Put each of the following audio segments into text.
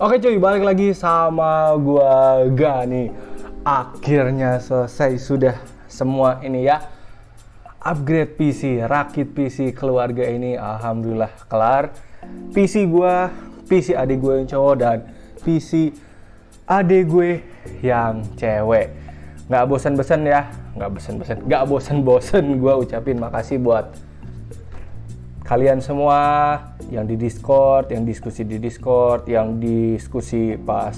Oke cuy, balik lagi sama gua Gani. Akhirnya selesai sudah semua ini ya. Upgrade PC, rakit PC keluarga ini alhamdulillah kelar. PC gua, PC adik gue yang cowok dan PC adik gue yang cewek. Nggak bosan-bosan ya, nggak bosan-bosan, nggak bosan-bosan gue ucapin makasih buat kalian semua yang di Discord, yang diskusi di Discord, yang diskusi pas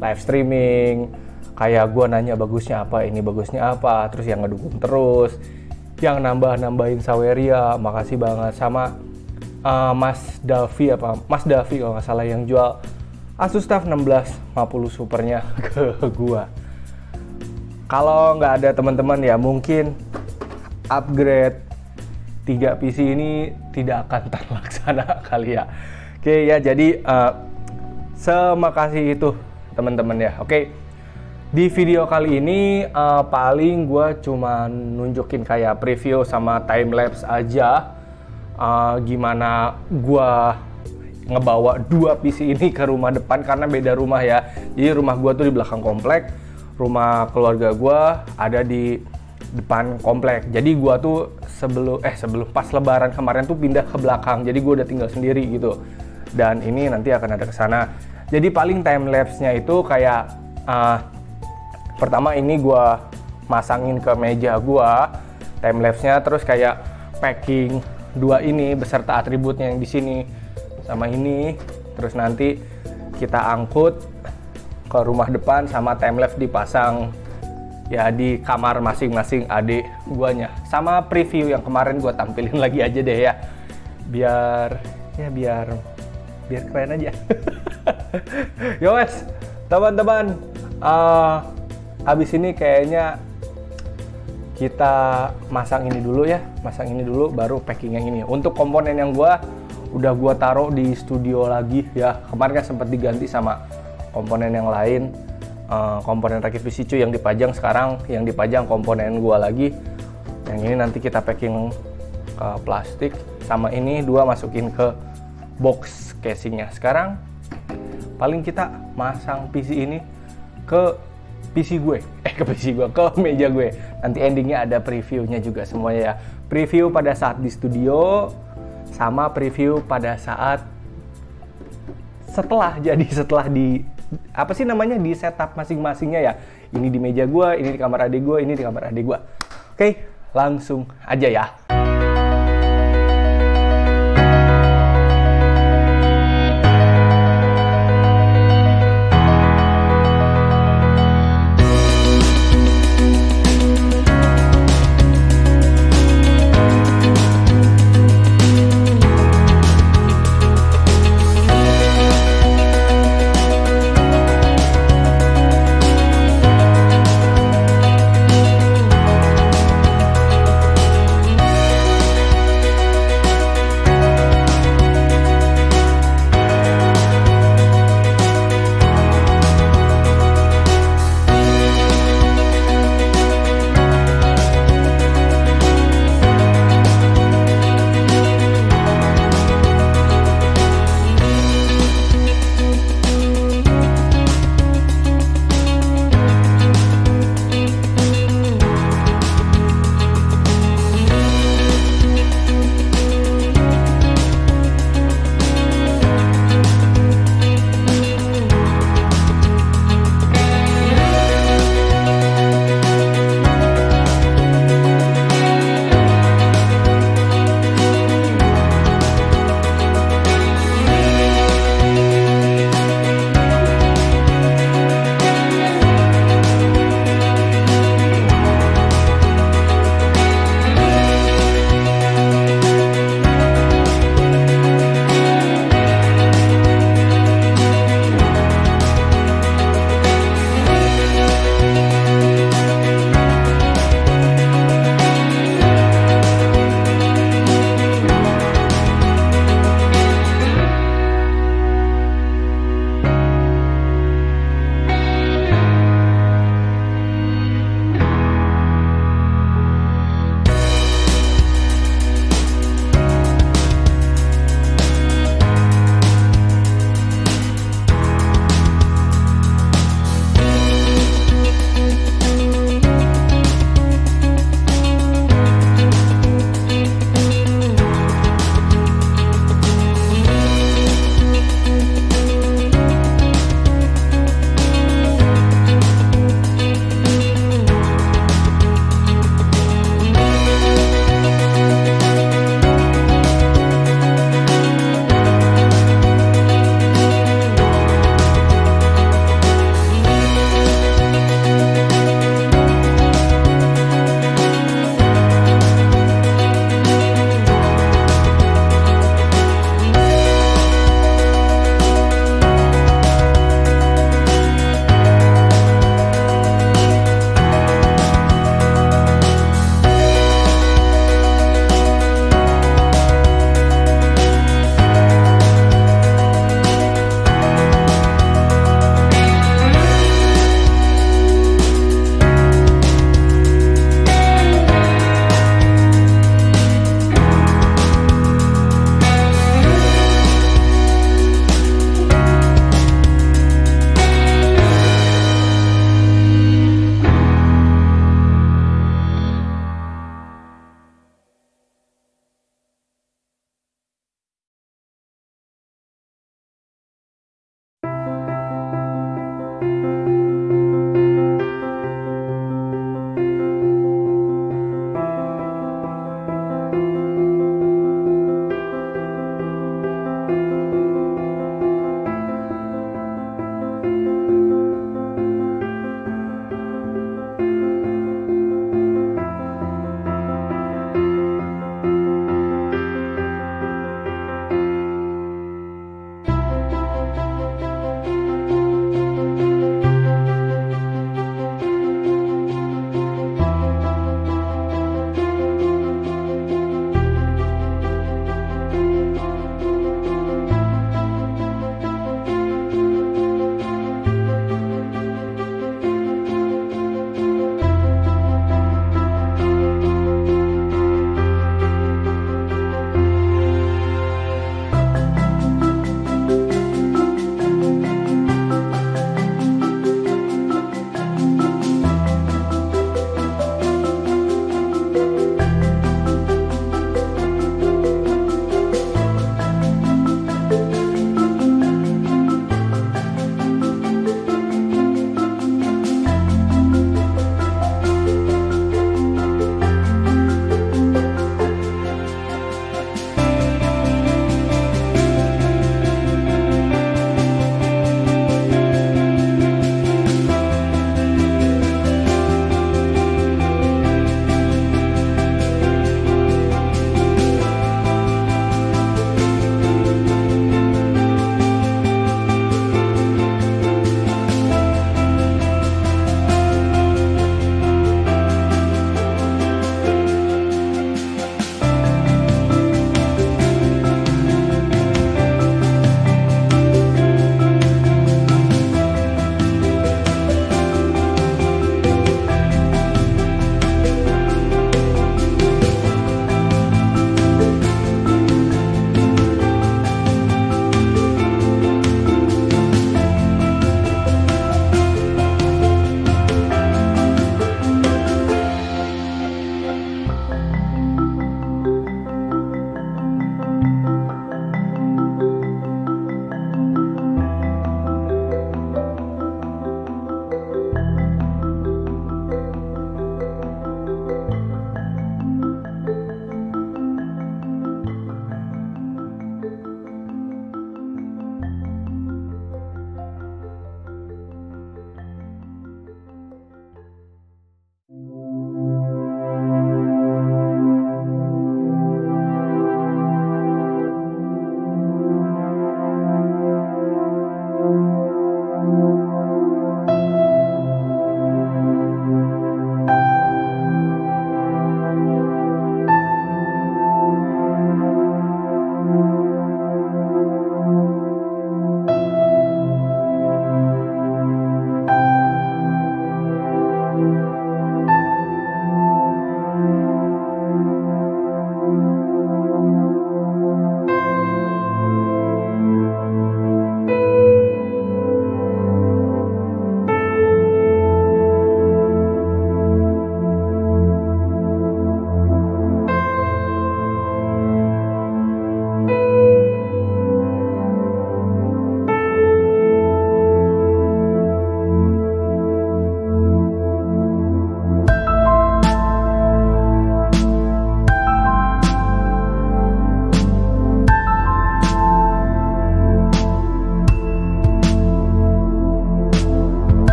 live streaming, kayak gue nanya bagusnya apa, ini bagusnya apa, terus yang ngedukung terus, yang nambah-nambahin Saweria, makasih banget sama uh, Mas Davi apa, Mas Davi kalau nggak salah yang jual Asus TUF 1650 supernya ke gua. Kalau nggak ada teman-teman ya mungkin upgrade 3 PC ini tidak akan terlaksana kali ya. Oke ya, jadi uh, semakasih itu teman-teman ya. Oke, di video kali ini uh, paling gue cuma nunjukin kayak preview sama time lapse aja. Uh, gimana gue ngebawa dua PC ini ke rumah depan karena beda rumah ya. Jadi rumah gue tuh di belakang komplek, rumah keluarga gue ada di depan komplek. Jadi gue tuh sebelum eh sebelum pas lebaran kemarin tuh pindah ke belakang. Jadi gue udah tinggal sendiri gitu. Dan ini nanti akan ada ke sana. Jadi paling time lapse-nya itu kayak uh, pertama ini gue masangin ke meja gue time lapse-nya terus kayak packing dua ini beserta atributnya yang di sini sama ini terus nanti kita angkut ke rumah depan sama time lapse dipasang ya di kamar masing-masing adik guanya. Sama preview yang kemarin gua tampilin lagi aja deh ya. Biar ya biar biar keren aja. Yo wes. Teman-teman uh, abis ini kayaknya kita masang ini dulu ya. Masang ini dulu baru packing yang ini. Untuk komponen yang gua udah gua taruh di studio lagi ya. Kemarin kan sempat diganti sama komponen yang lain uh, komponen rakit PC cuy yang dipajang sekarang yang dipajang komponen gua lagi. Yang ini nanti kita packing ke plastik sama ini dua masukin ke box casingnya. Sekarang paling kita masang PC ini ke PC gue. Eh ke PC gue ke meja gue. Nanti endingnya ada previewnya juga semuanya ya. Preview pada saat di studio sama preview pada saat setelah jadi setelah di apa sih namanya di setup masing-masingnya ya. Ini di meja gue ini di kamar adik gue ini di kamar adik gue oke langsung aja ya